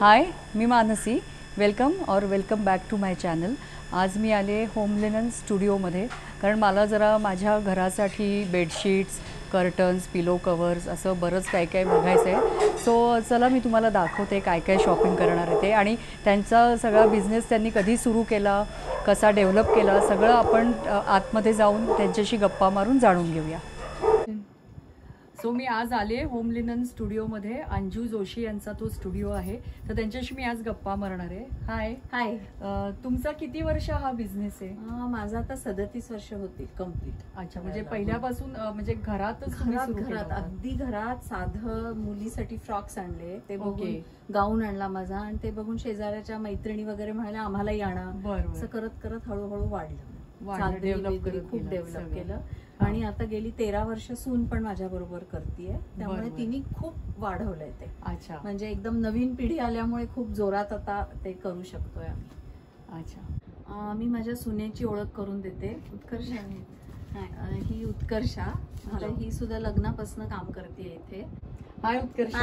हाय मी मानसी. वेलकम और welcome back to my channel आज मी आले होम लिनन स्टुडिओमध्ये कारण मला जरा माझ्या घरासाठी बेडशीट्स कर्टन्स पिलो कवर्स असं बरंच काय काय बघायचं आहे सो चला मी तुम्हाला दाखवते काय काय शॉपिंग करणार आहे ते. आणि त्यांचा सगळा बिझनेस त्यांनी कधी सुरू केला कसा डेव्हलप केला सगळं आपण आतमध्ये जाऊन त्यांच्याशी गप्पा मारून जाणून घेऊया. सो मी आज आले होम लिनन स्टुडिओमध्ये. अंजू जोशी यांचा तो स्टुडिओ आहे. तर त्यांच्याशी मी आज गप्पा मारणार आहे. हाय हाय तुमचा किती वर्ष हा बिझनेस आहे? माझा आता सदतीस वर्ष होतील कंप्लीट अच्छा म्हणजे पहिल्यापासून म्हणजे घरातच घरात घरात. होतं? अगदी घरात साधं मुलीसाठी फ्रॉक्स आणले. ते बघून ओके. गाऊन आणला माझा आणि ते बघून शेजाऱ्याच्या मैत्रिणी वगैरे म्हणाल्या आम्हालाही आणा बरं, असं. करत करत हळूहळू वाढलं. करत खूप डेव्हलप. केलं. आणि आता गेली तेरा वर्ष सून पण माझ्या बरोबर करतीये. त्यामुळे. तिने खूप वाढवलंय ते. अच्छा. म्हणजे एकदम नवीन पिढी आल्यामुळे खूप जोरात आता ते करू शकतोय आम्ही. अच्छा. मी माझ्या सुनेची ओळख करून देते. उत्कर्ष ही. उत्कर्षा. ही सुद्धा लग्नापासून काम करते इथे. हाय उत्कर्ष.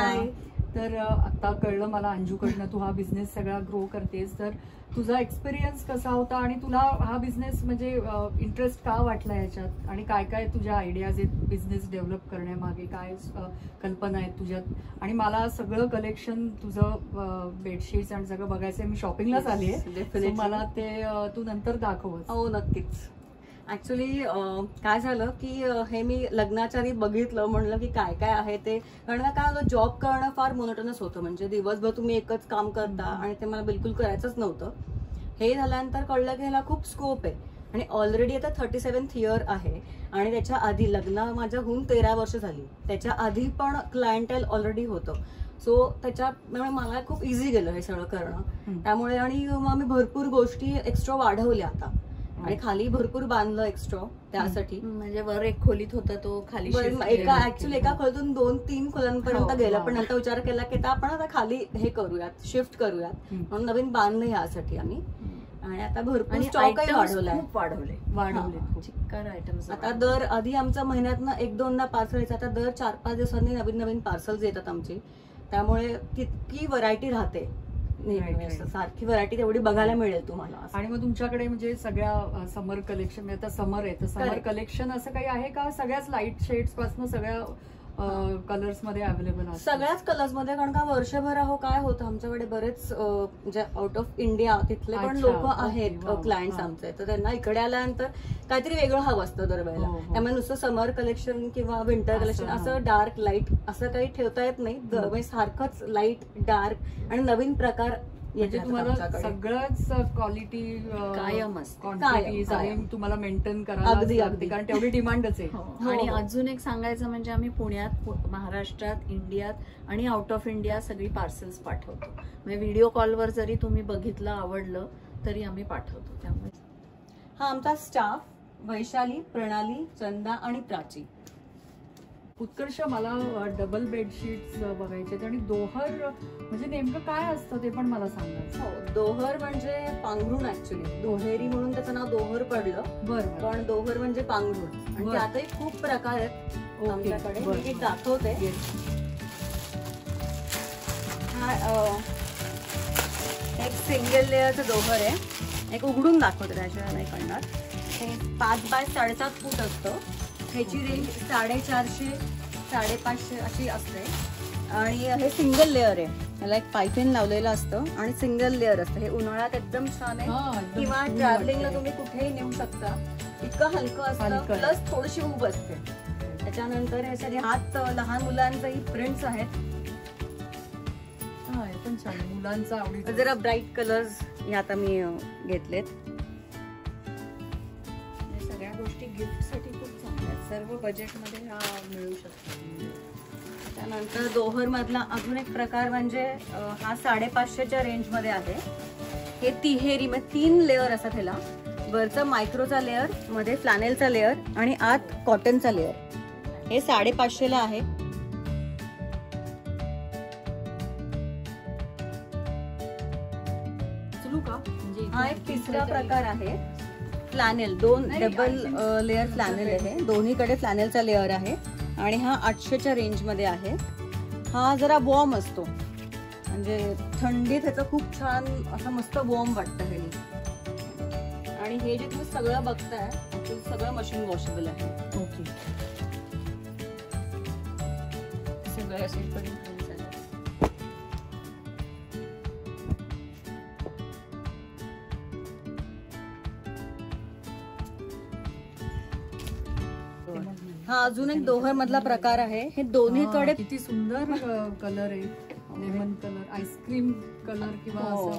तर अ, आता कळलं मला अंजूकडनं तू हा बिझनेस सगळा ग्रो करतेस. तर तुझा एक्सपिरियन्स कसा होता आणि तुला हा बिझनेस म्हणजे इंटरेस्ट का वाटला याच्यात? आणि काय काय तुझ्या आयडियाज आहेत बिझनेस डेव्हलप करण्यामागे? काय कल्पना आहेत तुझ्यात? आणि मला सगळं कलेक्शन तुझं बेडशीट्स आणि सगळं बघायचं मी शॉपिंगलाच आली आहे. मला ते तू नंतर दाखवच. हो नक्कीच. ऍक्च्युली काय झालं की हे मी लग्नाच्या आधी बघितलं म्हणलं की काय काय आहे ते. कारण का काय होतं जॉब करणं फार मोनोटनस होतं. म्हणजे दिवसभर तुम्ही एकच काम करता आणि ते मला बिलकुल करायचंच नव्हतं. हे झाल्यानंतर कळलं की ह्याला खूप स्कोप आहे. आणि ऑलरेडी आता थर्टी सेवन्थ इयर आहे. आणि त्याच्या आधी लग्न माझ्या होऊन तेरा वर्ष झाली. त्याच्या आधी पण क्लायंटेल ऑलरेडी होतं. सो त्याच्यामुळे मला खूप इझी गेलं हे सगळं करणं. त्यामुळे आणि मग मी भरपूर गोष्टी एक्स्ट्रा वाढवल्या आता. आणि खाली भरपूर बांधलं एक्स्ट्रा त्यासाठी. म्हणजे वर एक खोलीत होता तो खाली एका. ऍक्च्युली एका खोलीतून दोन तीन खोल्यांपर्यंत हो, गेलं. wow. पण नंतर विचार केला की आता आपण आता खाली हे करूयात शिफ्ट करूयात. म्हणून नवीन बांधलं यासाठी आम्ही. आणि आता भरपूर स्टॉकही items वाढवलाय. वाढवले वाढवले. हा. खूप. चिक्कार आयटम्स आता दर आधी आमचा महिन्यातनं एक दोनदा पार्सल यायचं. आता दर चार पाच दिवसांनी नवीन नवीन पार्सल्स येतात आमची. त्यामुळे तितकी व्हरायटी राहते. Right. असं सारखी व्हरायटी तेवढी बघायला मिळेल तुम्हाला असं. आणि मग तुमच्याकडे म्हणजे सगळ्या समर कलेक्शन आता समर आहे तर समर Correct. कलेक्शन असं काही आहे का सगळ्याच लाइट शेड्सपासून सगळ्या कलर्समध्ये अवेलेबल सगळ्याच कलर्समध्ये कारण का वर्षभर अहो काय होतं आमच्याकडे बरेच म्हणजे आउट ऑफ इंडिया तिथले पण लोक आहेत क्लायंट्स हा. आमचे तर त्यांना इकडे आल्यानंतर काहीतरी वेगळं हवं असतं दरवेळेला हो, हो. त्यामुळे नुसतं समर कलेक्शन किंवा विंटर कलेक्शन हा. असं डार्क लाइट असं काही ठेवता येत नाही सारखंच लाइट डार्क आणि नवीन प्रकार म्हणजे येतात तुम्हाला. सगळंच क्वालिटी कायम असते. कायम. तुम्हाला मेंटेन करायला अगदी, अगदी. कारण तेवढी डिमांडच आहे हो, आणि हो. अजून एक सांगायचं म्हणजे आम्ही पुण्यात महाराष्ट्रात इंडियात आणि आउट ऑफ इंडिया सगळी पार्सल्स पाठवतो म्हणजे व्हिडिओ कॉलवर जरी तुम्ही बघितलं आवडलं तरी आम्ही पाठवतो त्यामुळे हा आमचा स्टाफ वैशाली प्रणाली चंदा आणि प्राची उत्कर्ष मला डबल बेडशीट्स बघायचे आणि दोहर म्हणजे नेमकं काय असतं ते पण मला सांगायचं. हो दोहर म्हणजे पांघरुण ऍक्च्युली दोहेरी म्हणून त्याचं नाव दोहर पडलं. बरं पण दोहर म्हणजे पांघरुण. आणि. त्यातही खूप प्रकार आहेत आमच्याकडे. मी एक दाखवते. एक सिंगल लेअरचं दोहर आहे. एक उघडून दाखवते त्याशिवाय नाही कळणार. हे पाच बाय साडेसात फूट असतं. ह्याची रेंज साडेचारशे साडेपाचशे अशी असते. आणि हे सिंगल लेअर आहे. ह्याला एक पायथेन लावलेलं असतं आणि सिंगल लेअर असतं. हे उन्हाळ्यात एकदम छान आहे. किंवा ट्रॅव्हलिंगला. तुम्ही कुठेही नेऊ शकता. इतकं हलकं असतं. प्लस थोडीशी उब असते. त्याच्यानंतर ह्याच्यात हात लहान मुलांचंही प्रिंट्स आहेत. मुलांचा जरा ब्राईट कलर्स हे आता मी घेतलेत. सर्व बजेटमध्ये हा मिळू शकतो. त्यानंतर दोहर मधला अजून एक प्रकार म्हणजे हा साडेपाचशेच्या रेंजमध्ये आहे. हे तिहेरी म्हणजे तीन लेअर असतात ह्याला. वरचं मायक्रोचा लेअरमध्ये फ्लॅनेलचा लेअर आणि आत कॉटनचा लेअर हे साडेपाचशेला आहे. म्हणजे हा एक तिसरा प्रकार आहे. फ्लॅनेल दोन डबल लेअर फ्लॅनेल आहे. दोन्हीकडे फ्लॅनेलचा लेअर आहे आणि हा आठशेच्या रेंजमध्ये आहे. हा जरा बॉम्ब असतो. म्हणजे थंडीत ह्याचं खूप छान असं मस्त वॉर्म वाटतं हे. आणि हे जे तुम्ही सगळं बघताय सगळं मशीन वॉशेबल आहे. ओके. सगळे अजून एक दोहर मधला प्रकार आहे. हे दोन्हीकडे किती सुंदर कलर आहे. लेमन कलर आईस्क्रीम कलर किंवा हो.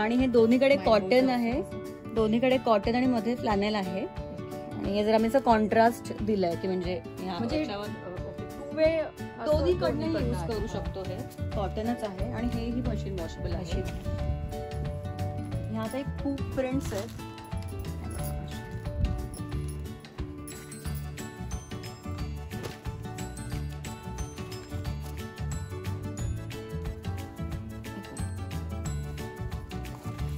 आणि हे दोन्हीकडे कॉटन आहे. दोन्हीकडे कॉटन आणि मध्ये फ्लॅनेल आहे. आणि हे जर आम्ही कॉन्ट्रास्ट दिलंय की म्हणजे ह्या म्हणजे दोन्हीकडनं यूज करू शकतो हे. कॉटनच आहे आणि हे ही मशीन वॉशेबल आहे ह्याचा एक खूप प्रिंट्स आहेत.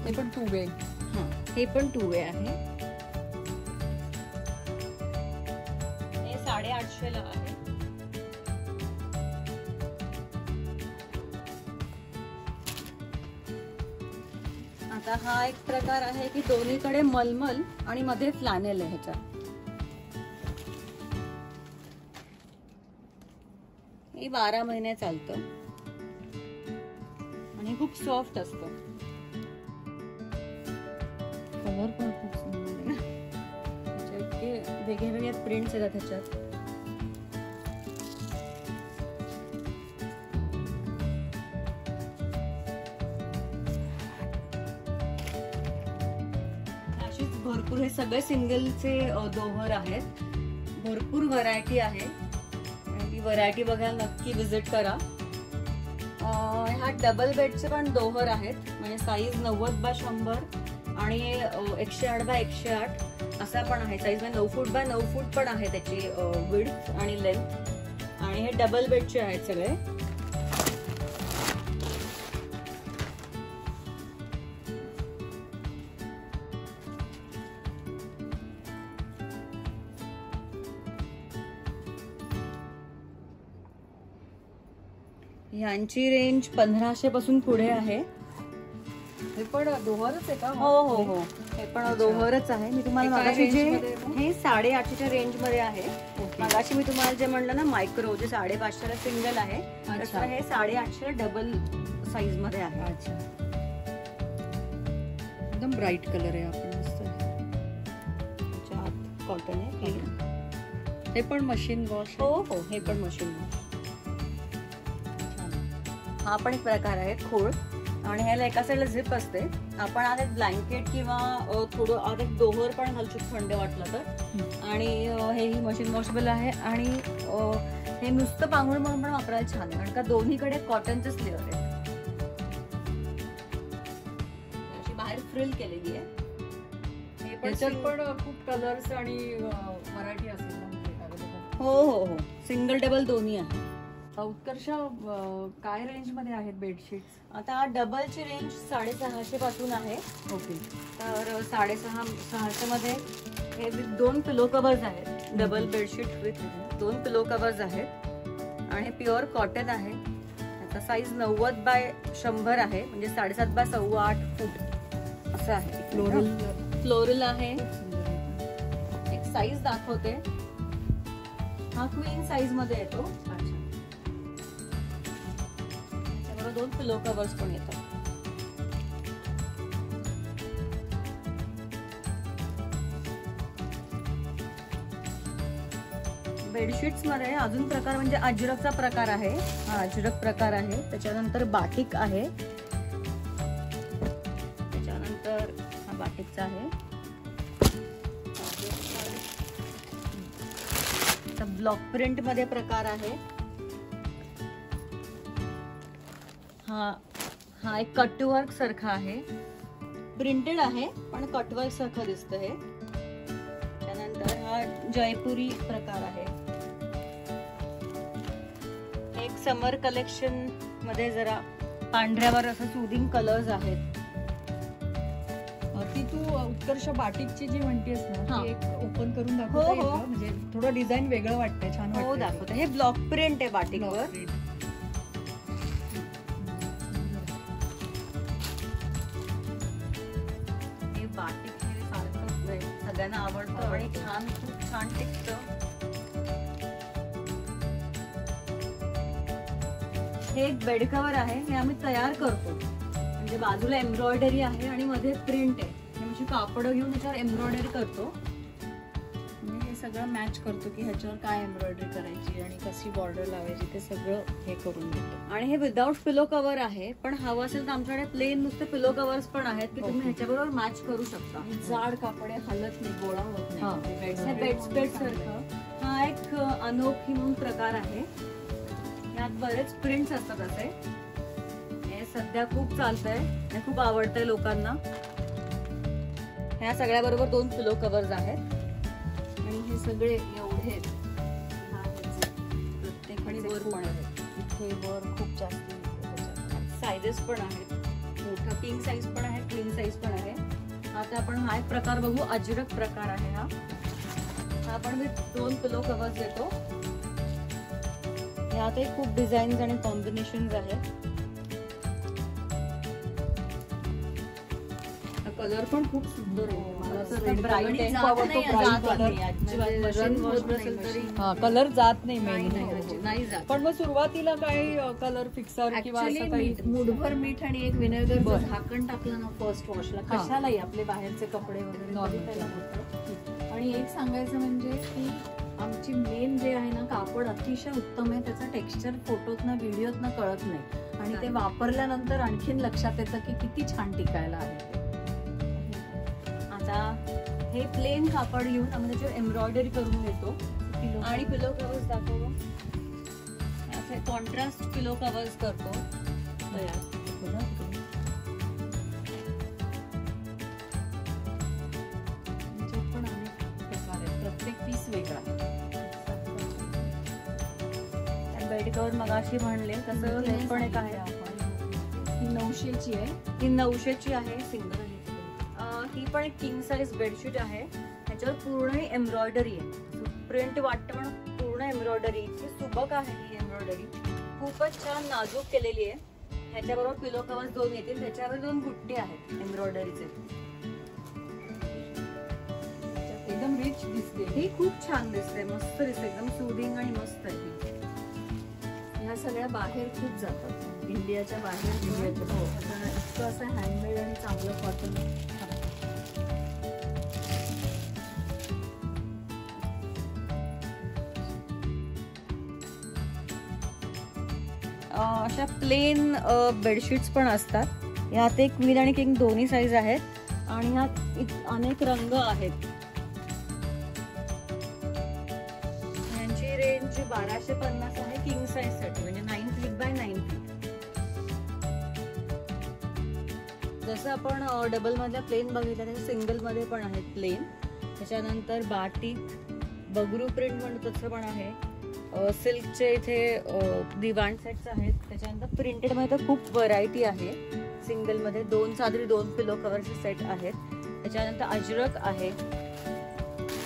ते पण टू वे हे पण टू वे आहे. हे साडेआठशे ला आहे. आता हा एक प्रकार आहे की दोन्हीकडे मलमल आणि मध्ये फ्लॅनेल आहे ह्याच्यात. हे बारा महिने चालतं. आणि खूप सॉफ्ट असतं. कलर पण खूप सुंदर आहे. म्हणजे इतके प्रिंट्स येतात त्याच्यात अशीच भरपूर हे सगळे सिंगलचे दोहर आहेत. भरपूर व्हरायटी आहे. आणि ती व्हरायटी बघायला नक्की विजिट करा. ह्या डबल बेडचे पण दोहर आहेत. म्हणजे साईज नव्वद बाय शंभर. आणि एकशे आठ बाय एकशे आठ असा पण आहे. साईज नऊ फूट बाय नऊ फूट पण आहे त्याची विड्थ आणि लेंथ आणि हे डबल बेडचे आहेत सगळे. ह्यांची रेंज पंधराशे पासून पुढे आहे. हे पण दोहरच आहे का? हो हो हो. हे पण दोहरच आहे. मी तुम्हाला हे मगाशी जे? हे साडेआठशेच्या रेंजमध्ये आहे. मगाशी मी तुम्हाला जे म्हणलं ना मायक्रो जे साडेपाचशेला सिंगल आहे. तसं हे साडेआठशेला डबल साईजमध्ये आहे. अच्छा. एकदम ब्राईट कलर आहे आपण मस्त. त्याच्या आत कॉटन आहे. हे पण मशीन वॉश हो हो हे पण मशीन हा पण एक प्रकार आहे खोळ आणि ह्याला एका साईडला झिप असते. आपण आत एक ब्लँकेट किंवा थोडं आत एक दोहर पण घालू शकतो थंड वाटलं तर. आणि हे ही मशीन वॉशेबल आहे आणि हे नुसतं पांघरूण म्हणून पण वापरायला छान आहे. कारण का दोन्हीकडे कॉटनचेच लेअर आहे अशी बाहेर फ्रिल केलेली आहे. हे पण त्याच्यात पण खूप कलर्स आणि व्हरायटी असेल. हो हो हो. सिंगल टेबल दोन्ही आहे. उत्कर्ष काय रेंजमध्ये आहेत बेडशीट्स आता डबलची रेंज साडेसहाशे पासून आहे. ओके. तर साडेसहा सहाशे मध्ये हे with दोन पिलो कव्हर्स आहेत डबल बेडशीट विथ दोन पिलो कव्हर्स आहेत. आणि प्युअर कॉटन आहे. त्याचा साईज नव्वद बाय शंभर आहे म्हणजे साडेसात बाय सव्वा आठ फूट असं आहे. फ्लोरल फ्लोरल आहे. एक साईज दाखवते. हा क्वीन साईजमध्ये येतो. अच्छा दोन पिलो कवर्स पण येतात. बेडशीट्समध्ये अजून प्रकार म्हणजे अजरकचा प्रकार आहे. हा अजरक प्रकार आहे. त्याच्यानंतर बाटिक आहे. त्याच्यानंतर हा बाटिकचा आहे. ब्लॉक प्रिंटमध्ये प्रकार आहे. हा हा एक कटवर्क सारखा आहे. प्रिंटेड आहे पण कटवर्क सारखं दिसतं हे त्यानंतर हा जयपुरी प्रकार आहे. एक समर कलेक्शनमध्ये जरा पांढऱ्यावर असं सुदिंग कलर्स आहेत. ती तू उत्कर्ष बाटिकची जी म्हणतेस ना. ती एक ओपन करून दाखवता हो, येईल हो. म्हणजे थोडं डिझाईन वेगळं वाटतंय छान हो वाटतंय. दाखवते. हे ब्लॉक प्रिंट आहे बाटिकवर. एक बेड कव्हर आहे हे आम्ही तयार करतो. म्हणजे बाजूला एम्ब्रॉयडरी आहे आणि मध्ये प्रिंट आहे. म्हणजे कापड घेऊन त्याच्यावर एम्ब्रॉयडरी करतो. म्हणजे हे सगळं मॅच करतो की ह्याच्यावर काय एम्ब्रॉयडरी करायची आणि कशी बॉर्डर लावायची ते सगळं हे करून देतो. आणि हे विदाउट पिलो कव्हर आहे पण हवं असेल तर आमच्याकडे प्लेन नुसते पिलो कव्हर्स पण आहेत की तुम्ही. ह्याच्याबरोबर मॅच करू शकता. जाड कापडे हलत नाही गोळा होत. नाही. बेडस्प्रेड सारखं हा एक अनोखी म्हणून प्रकार आहे. यात बरेच प्रिंट्स असतात असे. हे सध्या खूप चालतंय आणि खूप आवडतंय लोकांना. ह्या सगळ्या बरोबर दोन पिलो कव्हर्स आहेत. आणि हे सगळे एवढे. हा. प्रत्येक आणि वर खूप पण आहेत. इथे वर खूप जास्त. सायझेस पण आहेत. मोठा किंग साईज पण आहे क्वीन साईज पण आहे. आता आपण हा एक प्रकार बघू. अजरक प्रकार आहे हा. हा आपण मी दोन पिलो कव्हर्स देतो. यातही खूप डिझाईन्स आणि कॉम्बिनेशन आहेत कलर पण खूप सुंदर आहे अजिबात. म्हणजे. हा कलर जात नाही पण मग सुरुवातीला काही कलर फिक्सर किंवा मुठभर मीठ आणि एक विनेगरचं बरं. झाकण टाकलं ना फर्स्ट वॉशला. कशालाही आपले बाहेरचे कपडे वगैरे. आणि एक सांगायचं म्हणजे की आमची मेन जे आहे ना कापड अतिशय उत्तम आहे. त्याचं टेक्स्चर फोटोतनं व्हिडिओतनं कळत नाही. आणि ते वापरल्यानंतर आणखीन लक्षात येतं की किती छान टिकायला आहे. आता हे प्लेन कापड घेऊन आम्ही त्याच्यावर एम्ब्रॉयडरी करून घेतो आणि पिलो कव्हर्स दाखव. असे कॉन्ट्रास्ट पिलो कव्हर्स करतो. बेड कव्हर मगाशी म्हणले तसं हे पण एक आहे. ही नऊशेची आहे. ही नऊशेची आहे सिंगल ही पण एक किंग साईज बेडशीट आहे. ह्याच्यावर पूर्ण एम्ब्रॉयडरी आहे. प्रिंट वाटतं पण पूर्ण एम्ब्रॉयडरी इतकी सुबक आहे ही एम्ब्रॉयडरी खूपच छान नाजूक केलेली आहे. ह्याच्याबरोबर पिलो कवर्स दोन येतील. त्याच्यावर दोन बुट्टे आहेत एम्ब्रॉयडरीचे एकदम रिच दिसते. ही खूप छान दिसते. मस्त दिसते. एकदम सुदिंग आणि मस्त आहे. ही. ह्या सगळ्या बाहेर खूप जातात. इंडियाच्या बाहेर इंडियाच्या हो. आता इतकं असं हँडमेड आणि चांगलं कॉटन अशा प्लेन बेडशीट्स पण असतात. ह्यात एक क्वीन आणि किंग दोन्ही साईज आहेत. आणि ह्यात अनेक रंग आहेत. जसं आपण डबलमधल्या प्लेन बघितलं तसं सिंगलमध्ये पण आहेत प्लेन त्याच्यानंतर बाटिक बगरू प्रिंट म्हणतो तसं पण आहे. सिल्कचे इथे दिवाण सेट्स आहेत. त्याच्यानंतर प्रिंटेडमध्ये तर खूप व्हरायटी आहे. सिंगलमध्ये दोन सादरी दोन पिलो कवरचे सेट आहेत. त्याच्यानंतर अजरक आहे.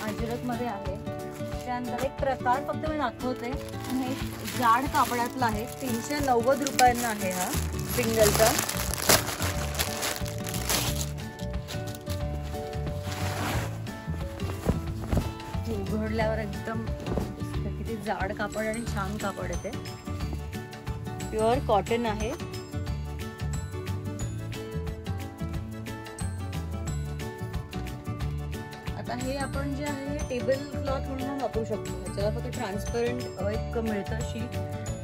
अजरकमध्ये आहे. त्यानंतर एक प्रकार फक्त मी दाखवते. हे जाड कापडातला आहे. तीनशे नव्वद रुपयांना आहे हा सिंगलचा उघडल्यावर एकदम किती जाड कापड आणि छान कापड येते प्युअर कॉटन आहे. आता हे आपण जे आहे टेबल क्लॉथ म्हणून वापरू शकतो. ज्याला फक्त ट्रान्सपरंट एक मिळतं शीट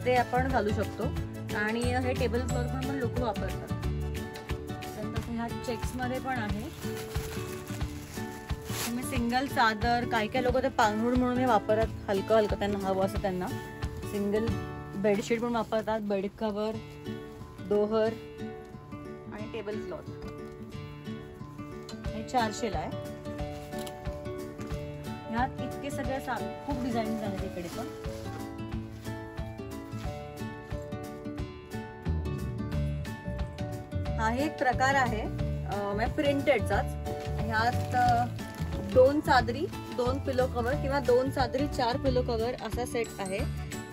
ते आपण घालू शकतो. आणि हे टेबल क्लॉथ म्हणून पण लोक वापरतात. ह्या चेक्समध्ये पण आहे. सिंगल चादर काही काही लोक ते पांघरूण म्हणून हे वापरत हलकं हलकं त्यांना हवं असं त्यांना. सिंगल बेडशीट पण वापरतात बेड कवर दोहर आणि टेबल क्लॉथ हे चारशेला आहे. ह्यात इतके सगळे सा- खूप डिझाईन आहेत इकडे पण. हा एक प्रकार आहे प्रिंटेडचाच म्हणजे ह्यात दोन चादरी दोन पिलो कव्हर किंवा दोन चादरी चार पिलो कव्हर असा सेट आहे.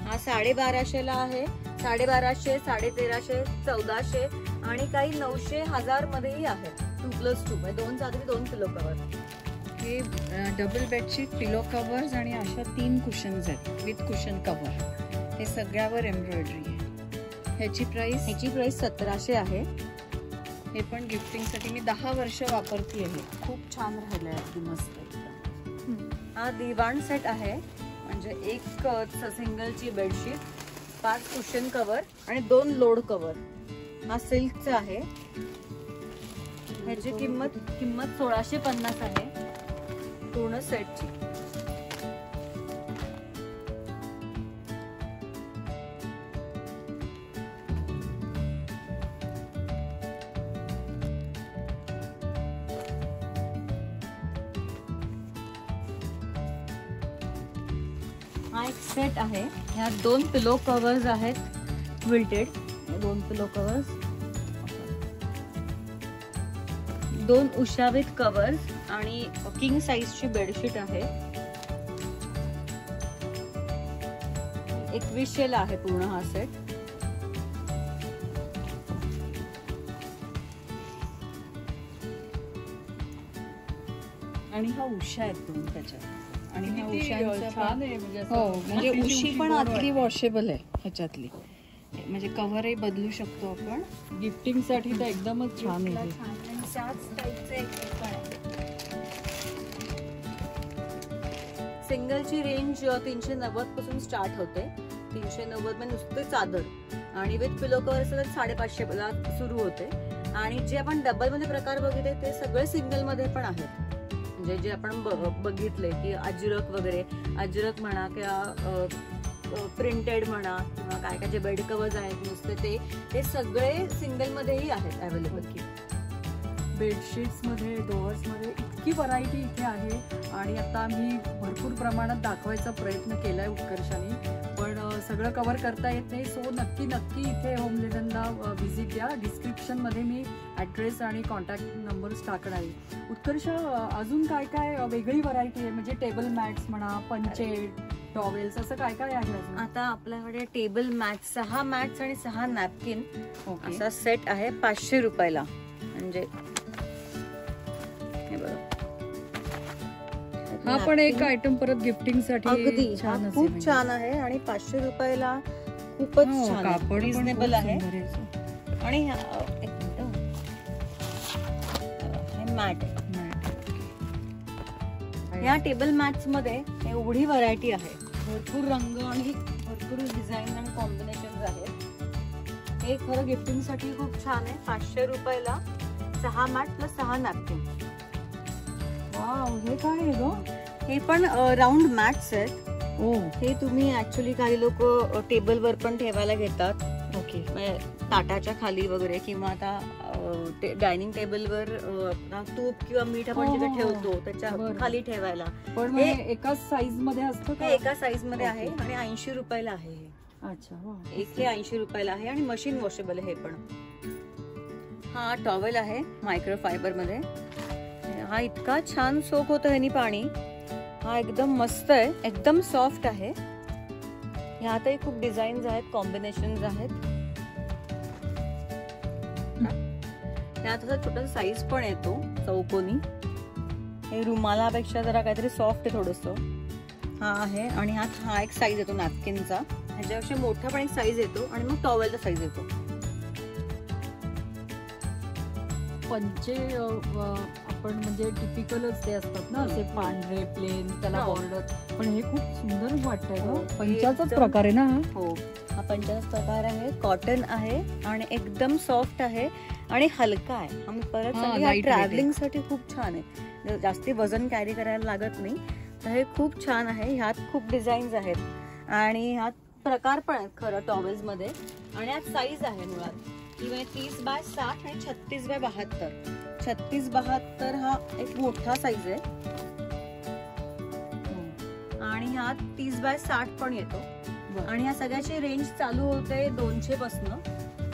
हा साडेबाराशेला आहे. साडेबाराशे साडे तेराशे चौदाशे आणि काही नऊशे हजार मध्येही आहेत टू प्लस टू म्हणजे दोन चादरी दोन किलो कवर हे डबल बेडशीट पिलो कवर्स आणि अशा तीन कुशन्स आहेत. विथ कुशन कवर हे सगळ्यावर एम्ब्रॉयडरी आहे. ह्याची प्राइस ह्याची प्राइस सतराशे आहे. हे पण गिफ्टिंगसाठी मी दहा वर्ष वापरते आहे खूप छान राहिलं आहे अगदी मस्त एकदम. हा दिवाण सेट आहे. म्हणजे एक सिंगलची बेडशीट पाच कुशन कवर आणि दोन लोड कवर हा सिल्कचा आहे. ह्याची किंमत किंमत सोळाशे पन्नास आहे. पूर्ण सेटची हा एक सेट आहे. ह्या दोन पिलो कवर्स आहेत विल्टेड दोन पिलो कवर्स दोन उशावित कवर्स आणि किंग साईजची बेडशीट आहे. एकवीसशेला आहे पूर्ण हा सेट आणि हा उषा आहेत दोन त्याच्यात. आणि ह्या उशांचा म्हणजे हो म्हणजे उशी पण आतली वॉशेबल आहे ह्याच्यातली. म्हणजे कव्हरही बदलू शकतो आपण. गिफ्टिंगसाठी तर एकदमच छान आहे हे. सिंगलची रेंज तीनशे नव्वदपासून स्टार्ट होते. तीनशे नव्वद म्हणजे नुसते चादर. आणि विथ पिलो कवर असेल तर साडेपाचशे ला सुरू होते. आणि जे आपण डबलमध्ये प्रकार बघितले ते सगळे सिंगलमध्ये पण आहेत. म्हणजे जे आपण ब- बघितले की अजरक वगैरे अजरक म्हणा किंवा प्रिंटेड म्हणा किंवा काय काय जे बेड कवर्स आहेत नुसते ते ते सगळे सिंगल मध्येही आहेत अवेलेबल बेडशीट्समध्ये डोअर्समध्ये इतकी व्हरायटी इथे आहे. आणि आता मी भरपूर प्रमाणात दाखवायचा प्रयत्न केला आहे उत्कर्षाने पण सगळं कव्हर करता येत नाही. सो नक्की नक्की इथे होम लिननला व्हिजिट द्या डिस्क्रिप्शनमध्ये मी ऍड्रेस आणि कॉन्टॅक्ट नंबर्स टाकणार आहे उत्कर्ष अजून काय काय वेगळी व्हरायटी आहे? म्हणजे टेबल मॅट्स म्हणा पंचे टॉवेल्स असं काय काय आहे अजून? आता आपल्याकडे टेबल मॅट सहा मॅट्स आणि सहा नॅपकिन असा सेट आहे पाचशे रुपयाला. म्हणजे हा पण एक. आयटम परत गिफ्टिंगसाठी अगदी खूप. छान आहे आणि पाचशे रुपयाला खूपच हो, छान कापड रिझनेबल आहे. आणि हे मॅट या टेबल मॅट्समध्ये एवढी व्हरायटी आहे. भरपूर रंग आणि भरपूर डिझाईन आणि कॉम्बिनेशन आहेत. हे खरं गिफ्टिंगसाठी खूप छान आहे. पाचशे रुपयाला सहा मॅट प्लस सहा नॅपकिन वाव हे काय आहे ग हे पण राऊंड मॅट्स आहेत ओ हे तुम्ही ऍक्च्युली काही लोक टेबलवर पण ठेवायला घेतात ओके ताटाच्या खाली वगैरे किंवा आता डायनिंग टेबलवर तूप किंवा मीठ आपण हो, जिथे हो, हो. ठेवतो त्याच्या. खाली ठेवायला पण हे- एकाच साईजमध्ये असतं का एका साईजमध्ये आहे. आणि ऐंशी रुपयाला आहे हे. अच्छा. एक हे ऐंशी रुपयाला आहे आणि मशीन वॉशेबल आहे हे पण हा टॉवेल आहे मायक्रो फायबरमध्ये हा इतका छान सोक होतो ह्यानी पाणी. हा एकदम मस्त आहे एकदम सॉफ्ट आहे. ह्यातही खूप डिझाईन्स आहेत कॉम्बिनेशन आहेत. ह्यात असा छोटा साईज पण येतो चौकोनी. हे रुमालापेक्षा जरा काहीतरी सॉफ्ट आहे थोडस. हा आहे आणि ह्यात हा एक साईज येतो नॅपकिनचा ह्याच्यापेक्षा मोठा पण एक साईज येतो आणि मग टॉवेलचा साईज येतो. पंचे आपण म्हणजे टिपिकलच ते असतात ना असे पांढरे प्लेन त्याला हो. बॉर्डर पण हे खूप सुंदर वाटतंय हो, हे पंचाचाच प्रकार आहे ना हा? हो. हा पंचास प्रकार आहे. कॉटन आहे आणि एकदम सॉफ्ट आहे आणि हलका आहे. आम्ही परत हा, हा ट्रॅव्हलिंगसाठी खूप छान आहे. जास्ती वजन कॅरी करायला लागत नाही. तर हे खूप छान आहे. ह्यात खूप डिझाईन्स आहेत. आणि ह्यात प्रकार पण आहेत खरं टॉवेल्समध्ये आणि ह्यात साईज आहे मुळात. तीस बाय साठ आणि छत्तीस बाय बहात्तर. छत्तीस बहात्तर हा एक मोठा साईज आहे. आणि ह्यात तीस बाय साठ पण येतो. आणि ह्या सगळ्याची रेंज चालू होते दोनशे पासन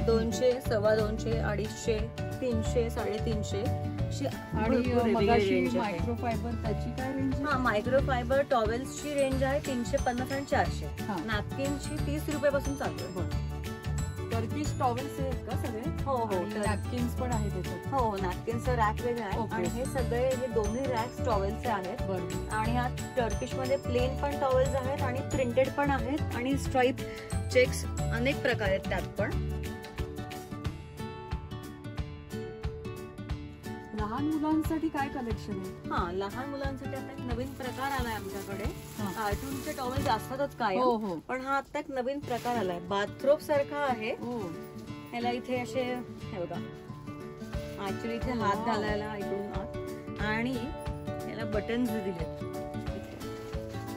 दोनशे सव्वा दोनशे अडीचशे तीनशे साडेतीनशे. आणि भरपूर वेगवेगळी मगाशी range आहे. मायक्रो फायबर त्याची काय रेंज हा मायक्रो फायबर टॉवेल्सची रेंज आहे तीनशे पन्नास आणि चारशे. हा. नॅपकिनची तीस रुपयापासून चालू आहे. टर्किश टॉवेल्स आहेत का सगळे? हो हो नॅपकिन्स पण आहेत त्याच्यात. हो नॅपकिनचं रॅक वेगळं आहे. आणि हे सगळे हे दोन्ही रॅक्स टॉवेलचे आहेत. बरं. आणि ह्या टर्किशमध्ये प्लेन पण टॉवेल्स आहेत आणि प्रिंटेड पण आहेत. आणि स्ट्राईप चेक्स अनेक प्रकार आहेत त्यात पण. लहान मुलांसाठी काय कलेक्शन आहे हा लहान मुलांसाठी आता एक नवीन प्रकार आलाय आमच्याकडे हा. कार्टूनचे टॉवेल्स असतातच काय हो हो पण हा आता एक नवीन प्रकार आलाय बाथरोब सारखा आहे हो ह्याला इथे असे हे बघा ऍक्च्युली इथे हात Wow. घालायला इकडून आत आणि याला बटन्स.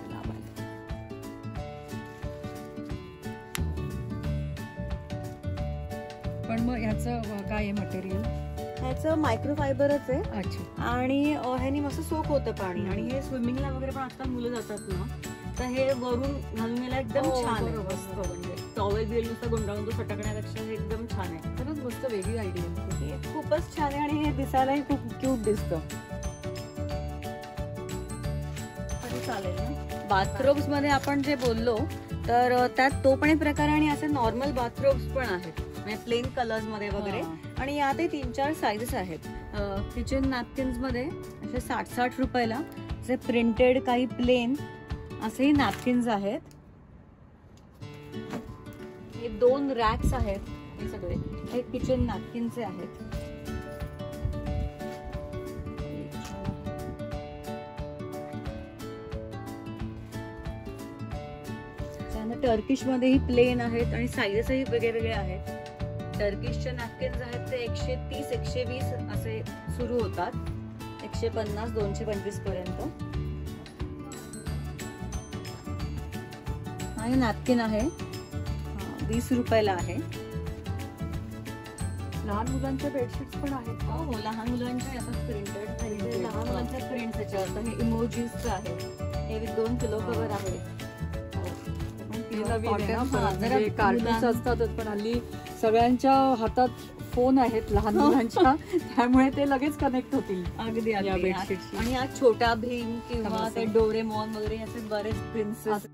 लावायला. पण मग ह्याचं अं, काय आहे मटेरियल ह्याचं मायक्रोफायबरच आहे. अच्छा. आणि ह्यानी मस्त सोक होतं पाणी. आणि हे स्विमिंगला वगैरे पण आजकाल मुलं जातात ना. तर हे वरून घालून यायला एकदम हो, छान. म्हणजे टॉवेल बिल नुसतं गुंडाळून तो सटकण्यापेक्षा हे एकदम छान आहे. खरंच मस्त वेगळी आयडिया हे खूपच छान आहे आणि हे दिसायलाही खूप क्यूट दिसतं. बाथरोब्समध्ये आपण जे बोललो तर त्यात तो पण एक प्रकार आहे आणि असे नॉर्मल बाथरोब्स पण आहेत. म्हणजे प्लेन कलर्समध्ये वगैरे. आणि यातही तीन चार साईजेस आहेत. किचन नॅपकिन्समध्ये असे साठ साठ रुपयाला जे प्रिंटेड काही प्लेन असेही नॅपकिन्स आहेत. हे दोन रॅक्स आहेत. हे सगळे. हे किचन नॅपकिनचे आहेत. टर्किश मध्येही प्लेन आहेत आणि साईजेसही वेगळे वेगळे आहेत. टर्किशचे नॅपकिन्स आहेत ते एकशे तीस एकशे वीस असे सुरू होतात. एकशे पन्नास दोनशे पंचवीसपर्यंत. हा हे नॅपकिन आहे वीस रुपयाला आहे. लहान मुलांच्या बेडशीट्स पण आहेत हो हो लहान मुलांचे असं प्रिंटेड लहान. मुलांच्या प्रिंट त्याच्यावर हे इमोजीसचं आहे. हे with दोन किलो कव्हर आहे. हे. हा, म्हणजे कार्टून्स असतातच पण हल्ली सगळ्यांच्या हातात फोन आहेत लहान हो. मुलांच्या त्यामुळे ते लगेच कनेक्ट होतील अगदी. आणि आज छोटा भीम किंवा. ते डोरेमॉन वगैरे असे बरेच प्रिन्सेस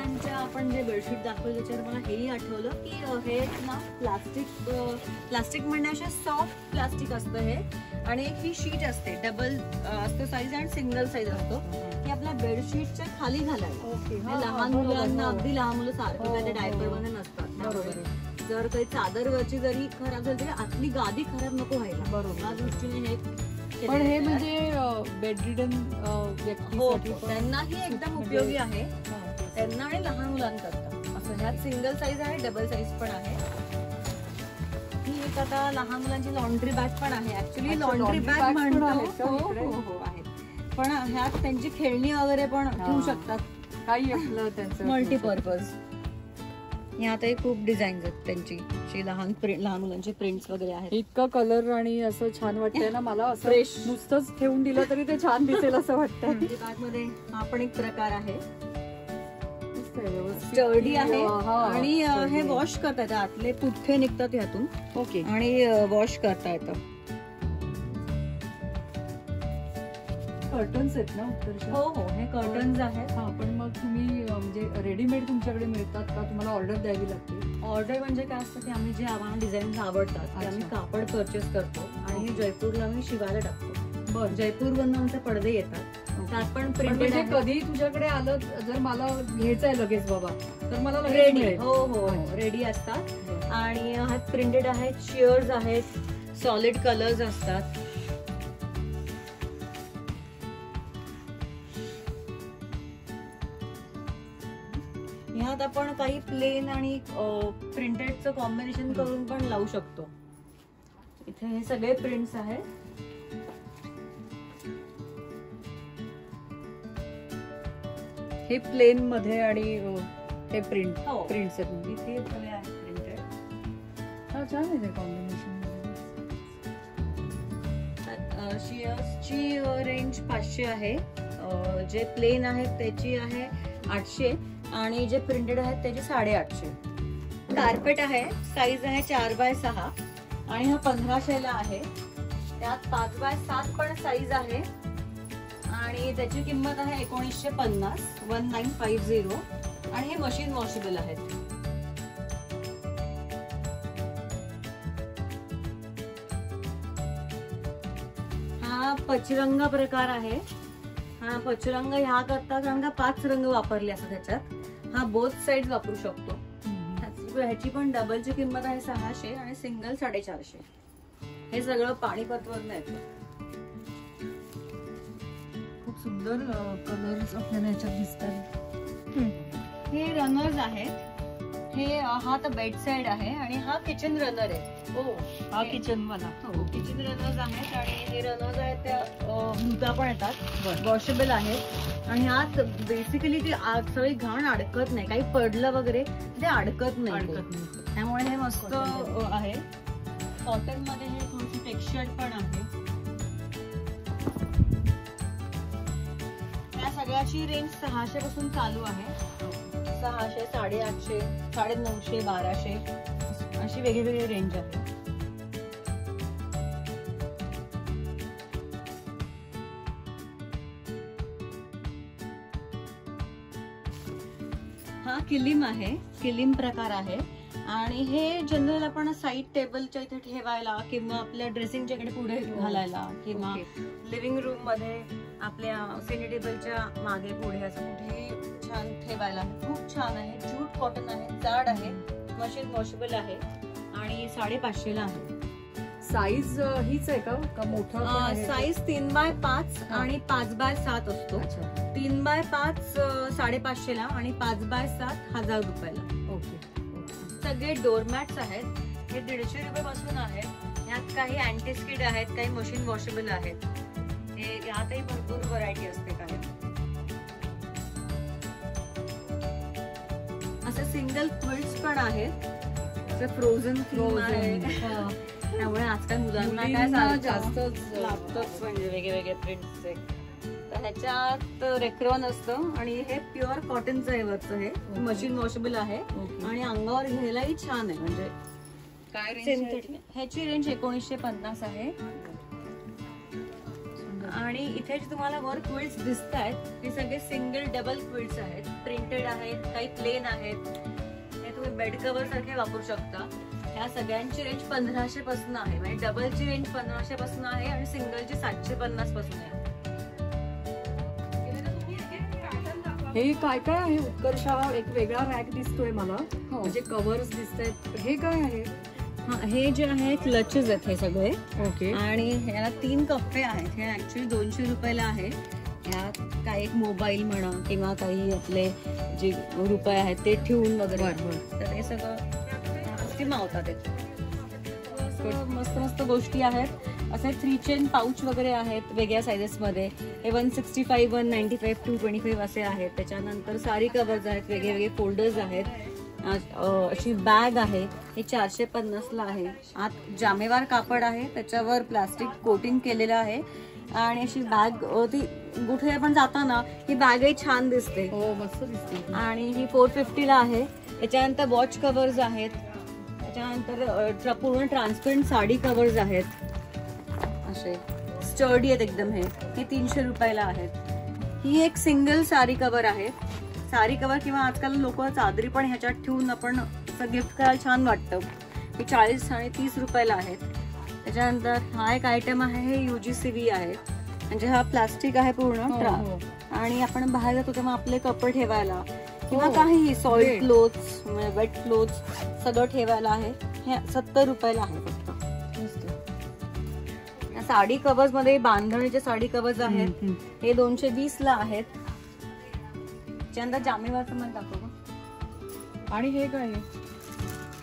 मुलांच्या आपण जे बेडशीट दाखवलं त्याच्यावर मला हेही आठवलं की हे ना प्लास्टिक प्लास्टिक म्हणजे सॉफ्ट प्लास्टिक असतं हे आणि एक ही शीट असते डबल असतो साईज आणि सिंगल साईज असतो की आपल्या बेडशीटच्या खाली घालायला हे लहान मुलांना अगदी लहान मुलं सारखं हो, काय ते हो, डायपर हो. मध्ये नसतात. जर काही चादरवरची जरी खराब झाली तरी आतली गादी खराब नको व्हायला बरोबर. या दृष्टीने हे पण हे. म्हणजे बेडरिडन हो पण त्यांनाही एकदम म्हणजे- उपयोगी आहे हा. त्यांना आणि लहान मुलांकरता. असं ह्यात सिंगल साईज आहे डबल साईज पण आहे. ही एक आता लहान मुलांची लॉन्ड्री बॅग पण आहे. ऍक्च्युली लॉन्ड्री बॅग म्हणतो. हो? हो हो पण ह्यात त्यांची खेळणी वगैरे पण ठेवू हा. शकतात. काही आपलं त्यांचं. मल्टीपर्पज यातही खूप डिझाईन्स आहेत त्यांची. जी लहान प्रिंट लहान मुलांचे प्रिंट्स वगैरे आहेत. इतकं कलर आणि असं छान वाटतंय ना मला असं Fresh. नुसतंच ठेवून दिलं तरी ते छान दिसेल असं वाटतंय. बॅगमध्ये हा पण एक प्रकार आहे. स्टर्डी आहे. आणि हे. वॉश करता येतं. आतले पुठ्ठे निघतात ह्यातून. ओके. आणि वॉश करता येतं. कर्टन्स आहेत ना हो हो. हे कर्टन्स आहेत. हा पण मग तुम्ही म्हणजे रेडीमेड तुमच्याकडे मिळतात का? तुम्हाला ऑर्डर द्यावी लागते. ऑर्डर म्हणजे काय असतं की आम्ही जे आम्हाला डिझाईन आवडतात ते आम्ही. कापड परचेस करतो आणि जयपूरला आम्ही शिवायला टाकतो. बरं. जयपूरवरनं आमचे पडदे येतात. त्यात पण प्रिंटेड म्हणजे कधी तुझ्याकडे आलं जर मला घ्यायचंय लगेच बाबा तर मला रेडी. हो हो. रेडी असतात. बरं. आणि ह्यात प्रिंटेड आहेत शिअर्स आहेत सॉलिड कलर्स असतात. ह्यात आपण काही प्लेन आणि प्रिंटेडचं कॉम्बिनेशन करून पण लावू शकतो. इथे हे सगळे प्रिंट्स आहेत. हे प्लेन मध्ये आणि हे प्रिंट हो. प्रिंट्स आहेत. म्हणजे. इथे सगळे आहेत प्रिंटेड हा छान आहे ते कॉम्बिनेशन शिअर्सची रेंज पाचशे आहे. अ, जे प्लेन आहेत त्याची आहे आठशे आणि जे प्रिंटेड आहेत त्याची साडेआठशे. कार्पेट आहे साईज आहे चार बाय सहा आणि हा पंधराशेला आहे. त्यात पाच बाय सात पण साईज आहे. आणि त्याची किंमत आहे एकोणीसशे पन्नास वन नाईन फाईव्ह झिरो. आणि हे मशीन वॉशेबल आहेत. हा पचरंग प्रकार आहे. हा पचरंग ह्या करता कारण का पाच रंग वापरले असतात त्याच्यात हा बोथ साईड वापरू शकतो. ह्याची- पण डबलची किंमत आहे सहाशे आणि सिंगल साडेचारशे. हे सगळं पाणीपतवरनं येतं. सुंदर कलर्स आपल्याला याच्यात दिसतात. हे रनर्स आहेत. हे हा तर बेड साईड आहे आणि हा किचन रनर आहे. हो हा किचन वाला. हो किचन रनर्स आहेत आणि हे रनर्स आहेत त्या धुता पण येतात. वॉशेबल आहेत. आणि ह्यात बेसिकली ती सगळी घाण अडकत नाही. काही पडलं वगैरे ते अडकत नाही. अडकत नाही. त्यामुळे हे मस्त आहे. कॉटनमध्ये हे थोडीशी टेक्स्चर पण आहे. साड्याची रेंज सहाशे पासून चालू आहे. सहाशे साडेआठशे साडे नऊशे बाराशे अशी वेगळी रेंज आहे. हा किलिम आहे. किलिम प्रकार आहे. आणि हे जनरल आपण साईड टेबलच्या इथे ठेवायला किंवा आपल्या ड्रेसिंगच्या इकडे पुढे घालायला किंवा लिव्हिंग रूममध्ये आपल्या सिनी टेबलच्या मागे पुढे असं कुठेही छान ठेवायला. खूप छान आहे. जूट कॉटन आहे. जाड आहे. मशीन वॉशेबल आहे. आणि साडेपाचशे ला आहे. साईज हीच आहे का? का मोठं? साईज तीन बाय पाच आणि पाच बाय सात असतो. तीन बाय पाच साडेपाचशे ला आणि पाच बाय सात हजार रुपयाला. ओके. सगळे डोरमॅट्स आहेत. हे दीडशे रुपये पासून आहेत यात काही अँटी स्किड आहेत काही मशीन वॉशेबल आहेत. हे यातही भरपूर व्हरायटी असते काय असे सिंगल क्विल्ट्स पण आहेत. फ्रोझन थीम आहे. त्यामुळे आजकाल मुलांना काय जास्तच लागतच म्हणजे वेगळे वेगळे प्रिंटचे तर ह्याच्यात रेक्रॉन असतं आणि हे प्युअर कॉटनचं आहे वरचं हे. मशीन वॉशेबल आहे. आणि अंगावर घ्यायलाही छान आहे. म्हणजे काय रेंज ह्याची रेंज एकोणीसशे पन्नास आहे. आणि इथे जे तुम्हाला वर क्विल्ट्स दिसत आहेत हे सगळे सिंगल डबल क्विल्ट्स आहेत. प्रिंटेड आहेत काही प्लेन आहेत. हे तुम्ही बेड कव्हर सारखे वापरू शकता. ह्या सगळ्यांची रेंज पंधराशे पासून आहे. म्हणजे डबलची रेंज पंधराशे पासून आहे आणि सिंगलची सातशे पन्नासपासून आहे. हे काय काय आहे? उत्कर्षा एक वेगळा रॅक दिसतोय मला. हो. म्हणजे कव्हर्स दिसत आहेत हे काय आहे? हा हे जे आहे क्लचेस आहेत हे सगळे. ओके. आणि ह्याला तीन कप्पे आहेत. हे ऍक्च्युली दोनशे रुपयाला आहे. ह्यात काही एक मोबाईल म्हणा किंवा काही आपले जे रुपये आहेत ते ठेवून वगैरे. तर हे सगळं मावतात. मस्त मस्त गोष्टी आहेत. असे थ्री चेन पाऊच वगैरे आहेत वेगळ्या सायझेस मध्ये. हे one sixty five one ninety five two twenty five असे आहेत. त्याच्यानंतर सारी कवर्स आहेत वेगळे वेगळे फोल्डर्स आहेत. अशी बॅग आहे. हे चारशे पन्नासला आहे. आत जामेवार कापड आहे. त्याच्यावर प्लास्टिक कोटिंग केलेलं आहे. आणि अशी बॅग ती कुठे पण जाताना ही बॅगही छान दिसते. हो मस्त दिसते. आणि ही फोर फिफ्टीला आहे. त्याच्यानंतर वॉच कवर्स आहेत. त्याच्यानंतर पूर्ण ट्रान्सपरंट साडी कवर्स आहेत. असे. स्टर्डी आहेत एकदम हे. हे तीनशे रुपयाला आहेत. ही एक सिंगल साडी कवर आहे. साडी कवर किंवा आजकाल लोक चादरी पण ह्याच्यात ठेवून आपण गिफ्ट करायला छान वाटतं. ही चाळीस आणि तीस रुपयाला आहेत. त्याच्यानंतर हा एक आयटम आहे हे युजी सी व्ही आहे. म्हणजे हा प्लास्टिक आहे पूर्ण हो, ट्रा- हो. आणि आपण बाहेर जातो तेव्हा आपले कपडे ठेवायला. किंवा हो. Soil Great. Clothes wet clothes सगळं ठेवायला आहे. हे सत्तर रुपयाला आहे फक्त. या साडी कवर्समध्ये बांधणीचे साडी कवर्स आहेत. हे दोनशे वीस ला आहेत. त्याच्यानंतर जामेवारचं मन दाखव. आणि हे काय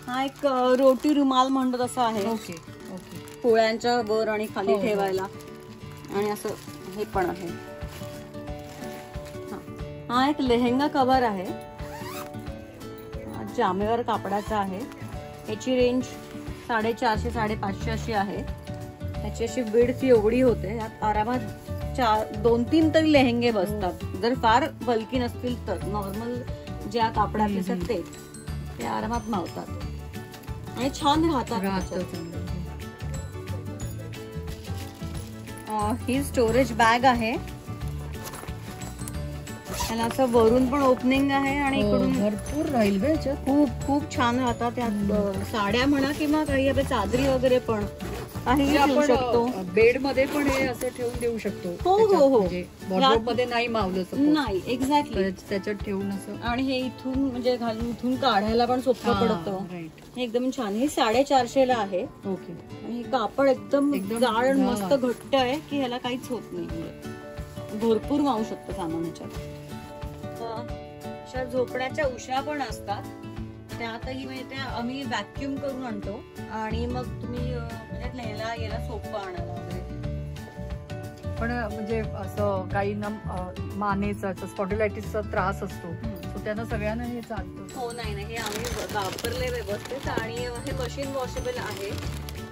हा एक रोटी रुमाल म्हणतो तसा आहे. Okay okay. पोळ्यांच्या वर आणि खाली हो, हो. ठेवायला. आणि असं हे पण आहे. हा. एक लेहेंगा कव्हर आहे. जामेवर कापडाचा आहे. याची रेंज साडेचारशे साडेपाचशे अशी आहे. त्याची अशी विड्थ एवढी होते यात आरामात चार दोन तीन तरी लेहेंगे बसतात. जर फार बल्की नसतील तर नॉर्मल ज्या कापडातले हम्म, असतात ते ते आरामात मावतात. आणि छान राहतात ही स्टोरेज बॅग आहे. त्याला असं वरून पण ओपनिंग आहे आणि हो, इकडून भरपूर राहील खूप खूप छान राहतात. त्यात साड्या म्हणा किंवा काही आपल्या चादरी वगैरे पण. काही म्हणजे ठेवू शकतो. बेडमध्ये पण हे असं ठेवून देऊ शकतो. हो, हो, हो. म्हणजे मध्ये नाही मावलं. नाही एक्झॅक्टली त्याच्यात ठेवून असं. आणि हे इथून म्हणजे घालून इथून काढायला पण सोपं पडतं. हे एकदम छान. हे साडेचारशे ला आहे. ओके. आणि कापड एकदम जाड. मस्त घट्ट आहे की ह्याला काहीच होत नाही भरपूर मावू शकतं सामान ह्याच्यात झोपण्याच्या उशा पण असतात. त्यातही म्हणजे त्या आम्ही व्हॅक्युम करून आणतो आणि मग तुम्ही म्हणजे न्यायला याला सोपं आणायला वगैरे. पण म्हणजे असं काही ना मानेचा स्पॉटिलायटिसचा त्रास असतो त्यांना सगळ्यांना हे चालतं. हो नाही नाही हे आम्ही वापरले व्यवस्थित आणि हे मशीन वॉशेबल आहे.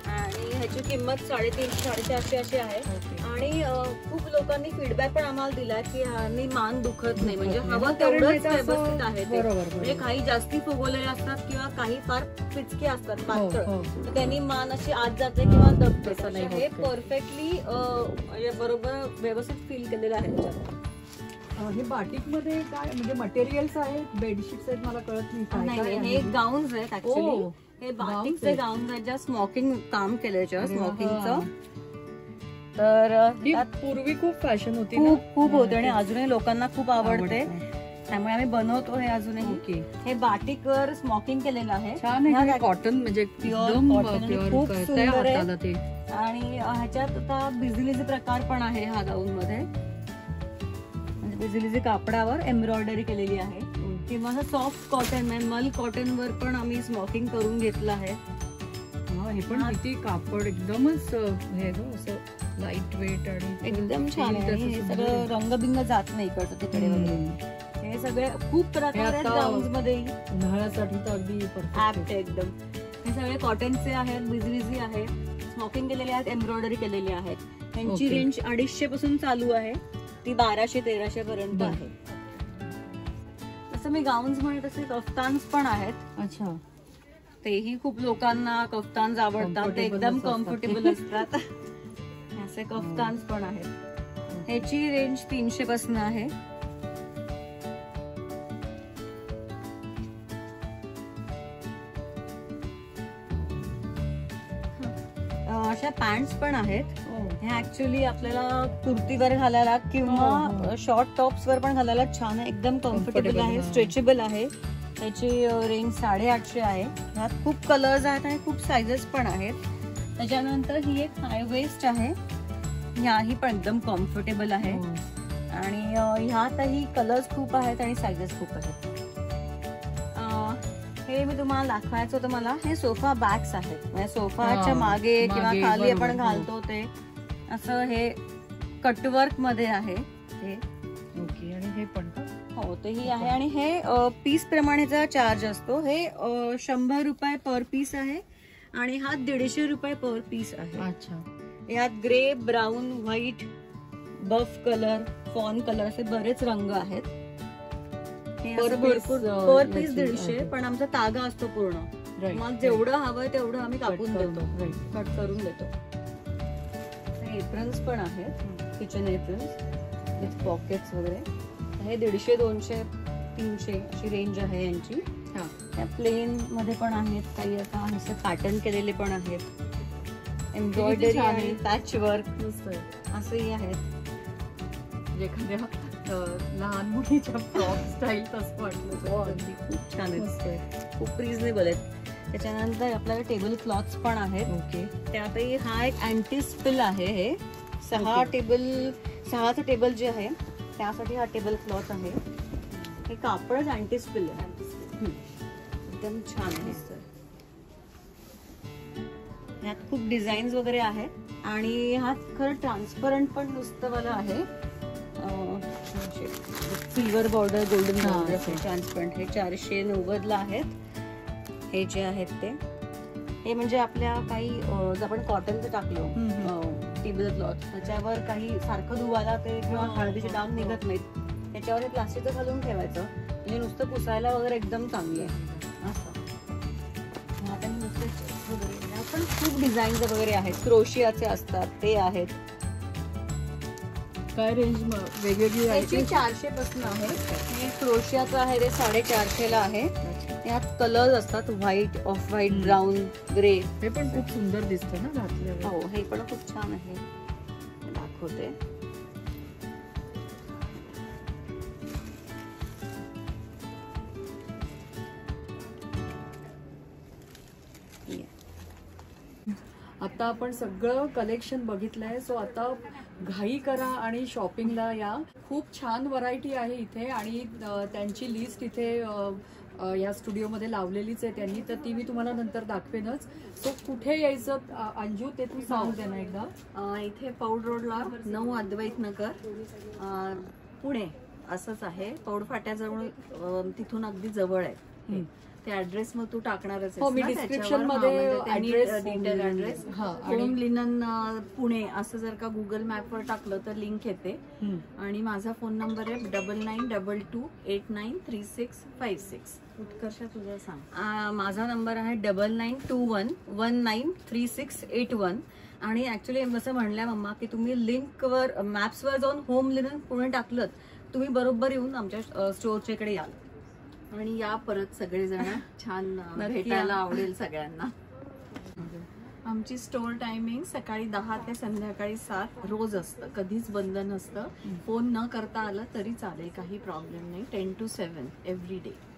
आणि ह्याची किंमत साडेतीनशे साडेचारशे अशी आहे. आणि खूप लोकांनी फीडबॅक पण आम्हाला दिला की ह्यानी मान दुखत नाही म्हणजे हवं तेवढंच व्यवस्थित आहे ते म्हणजे. काही जास्ती फुगवलेले असतात किंवा काही फार पिचके असतात हो, पातळ हो. त्यांनी मान अशी आत जाते किंवा दबते हे. परफेक्टली म्हणजे बरोबर व्यवस्थित फील केलेलं आहे हे बाटिकमध्ये काय म्हणजे मटेरियल्स आहेत बेडशीट्स आहेत मला कळत नाही हे? गाऊन्स आहेत ऍक्च्युली हे बाटिकचे आहेत. गाऊन आहेत ज्या स्मोकिंग काम केलं स्मोकिंगचं. तर ही पूर्वी खूप फॅशन होती ना? खूप खूप हा, होते आणि. अजूनही लोकांना खूप आवडते. त्यामुळे आम्ही बनवतो हे अजूनही. हे बाटिकवर स्मोकिंग केलेलं आहे. छान कॉटन म्हणजे प्युअर खूप सुंदर आहे. आणि ह्याच्यात आता बिझिलीचे प्रकार पण आहे ह्या गाऊन मध्ये म्हणजे बिझिलीचे कापडावर एम्ब्रॉयडरी केलेली आहे. किंवा सॉफ्ट कॉटन आहे मल कॉटन वर पण आम्ही स्मोकिंग करून घेतलं आहे. हा, पण. किती कापड एकदमच हे ग असं लाइट वेट आणि एकदम छान आहे. हे सगळं रंगबिंग जात नाही इकडचं तिकडे वगैरे. हे सगळे खूप प्रकार आहेत मध्ये उन्हाळ्यासाठी तर अगदी एकदम. हे सगळे कॉटनचे आहेत बिझनेसी आहे स्मोकिंग केलेले आहेत एम्ब्रॉयडरी केलेली आहेत. त्यांची. रेंज अडीचशे पासून चालू आहे. ती बाराशे तेराशे पर्यंत. आहे. तसं मी गाऊन्स म्हणत असे कफ्तान्स पण आहेत. अच्छा. तेही खूप लोकांना कफ्तान्स आवडतात ते एकदम कम्फर्टेबल असतात. असे कफ्तान्स पण आहेत. ह्याची रेंज तीनशे पासून आहे. अशा पॅन्ट पण आहेत. हे. ऍक्च्युली आपल्याला कुर्तीवर घालायला हो, हो. किंवा शॉर्ट टॉप्स वर पण घालायला छान आहे एकदम कम्फर्टेबल आहे हा. स्ट्रेचेबल आहे. त्याची रेंज साडेआठशे आहे. ह्यात खूप कलर्स आहेत आणि खूप सायझेस पण आहेत. त्याच्यानंतर ही एक हाय वेस्ट आहे. ह्याही पण एकदम कम्फर्टेबल आहे. हो. आणि ह्यातही कलर्स खूप आहेत आणि सायझेस खूप आहेत. हे मी तुम्हाला दाखवायचं होतं मला. हे सोफा बॅग्स आहेत. म्हणजे सोफाच्या मागे किंवा खाली आपण हो. घालतो ते. असं हे कटवर्कमध्ये आहे हे. ओके आणि हे पण तेही आहे. आणि हे पीस प्रमाणेचा चार्ज असतो. हे शंभर रुपये पर पीस आहे आणि हा दीडशे रुपये पर पीस आहे. अच्छा. यात grey brown white buff colour fawn colour असे बरेच रंग आहेत. पर पीस दीडशे. पण आमचा तागा असतो पूर्ण. मग जेवढं हवंय तेवढं आम्ही कापून देतो. कट करून देतो. एप्रन्स पण आहेत. किचन एप्रन्स विथ पॉकेट्स वगैरे. हे दीडशे दोनशे तीनशे अशी रेंज आहे यांची. हा. त्या प्लेन मध्ये पण आहेत काही आता असे पॅटर्न केलेले पण आहेत. एम्ब्रॉयडरी आणि आहे. पॅच वर्क असेही आहेत. एखाद्या लहान मुलीच्या फ्रॉक स्टाईल तसं वाटलं हो, खूप छान आहेत. खूप रिझनेबल आहेत. त्याच्यानंतर आपल्याला टेबल क्लॉथ्स पण आहेत. ओके. त्यातही हा एक अँटी स्पिल आहे हे. सहा. टेबल सहाचं टेबल जे आहे त्यासाठी हा टेबल क्लॉथ आहे. हे कापडच अँटी स्पिल आहे. एकदम छान आहे. ह्यात खूप डिझाईन्स वगैरे आहेत. आणि हा खरं ट्रान्सपरंट पण नुसतं वाला आहे. Silver border golden border. Transparent हे चारशे नव्वदला आहेत. हे जे आहेत ते. हे म्हणजे आपल्या काही जर आपण कॉटनचं टाकलं. टेबल क्लॉथ त्याच्यावर काही सारखं धुवायला ते किंवा हळदीचे हा. निघत नाहीत. त्याच्यावर हे प्लास्टिकचं घालून ठेवायचं. म्हणजे नुसतं पुसायला वगैरे एकदम चांगलं आहे. असं. आता हे नुसते पण खूप डिझाईन्स वगैरे आहेत. क्रोशियाचे असतात. ते आहेत. काय रेंज वेगवेगळी याची चारशे पासून आहे. हे क्रोशियाचं आहे ते साडेचारशेला आहे. यात कलर असतात white off white. Brown grey हे पण खूप सुंदर दिसतं ना घातल्यावर. हो हे पण खूप छान आहे. दाखवते. आता आपण सगळं कलेक्शन बघितलंय. सो आता घाई करा आणि शॉपिंगला या. खूप छान व्हरायटी आहे इथे आणि त्यांची लिस्ट इथे या स्टुडिओमध्ये लावलेलीच आहे त्यांनी. तर ती मी तुम्हाला नंतर दाखवेनच. सो कुठे यायचं अंजू ते तू सांग दे ना एकदा. इथे पौड रोडला नऊ अद्वैत नगर पुणे असंच आहे. पौड फाट्याजवळ तिथून अगदी जवळ आहे. ते ऍड्रेस मग तू टाकणारच हो, मी description मध्ये address डिटेल ऍड्रेस हा, आणि- होम लिनन पुणे असं जर का गुगल मॅपवर टाकलं तर लिंक येते. आणि माझा फोन नंबर आहे double nine double two eight nine three six five six Utkarsh तुझं सांग. माझा नंबर आहे double nine two one one nine three six eight one आणि ऍक्च्युली असं म्हणल्या मम्मा की तुम्ही लिंकवर मॅप्सवर जाऊन होम लिनन पुणे टाकलं तुम्ही बरोबर येऊन आमच्या स्टोअरच्या इकडे याल. आणि या परत सगळेजण छान भेटायला. आवडेल सगळ्यांना. आमची स्टोअर टायमिंग सकाळी दहा ते संध्याकाळी सात रोज असतं. कधीच बंद नसतं. फोन न करता आलं तरी चालेल. काही प्रॉब्लेम नाही. Ten two seven every day.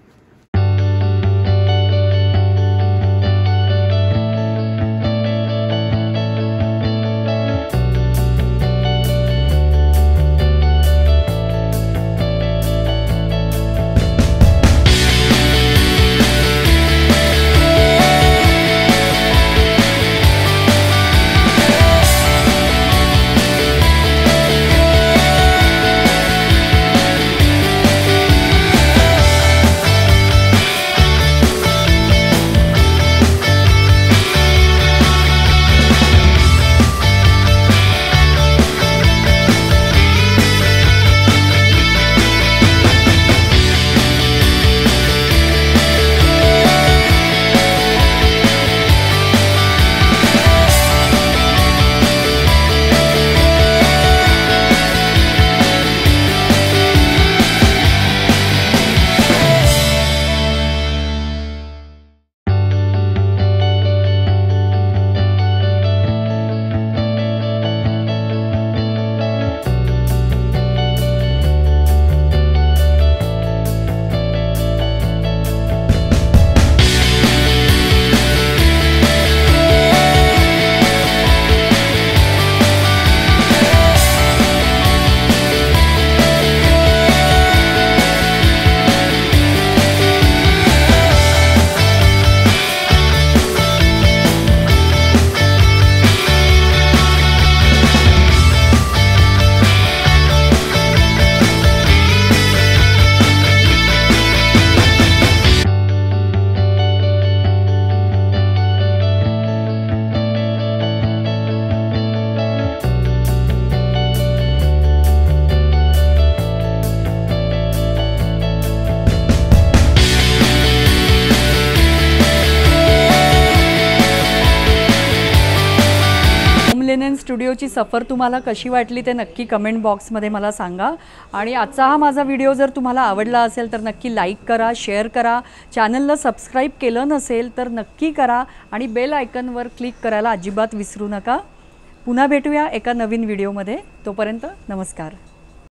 Linen सफर तुम्हाला कशी वाटली ते नक्की कमेंट बॉक्समध्ये मला सांगा. आणि आजचा हा माझा व्हिडिओ जर तुम्हाला आवडला असेल तर नक्की लाईक करा शेअर करा. चॅनलला सबस्क्राईब केलं नसेल तर नक्की करा. आणि बेल आयकनवर क्लिक करायला अजिबात विसरू नका. पुन्हा भेटूया एका नवीन व्हिडिओमध्ये तोपर्यंत नमस्कार.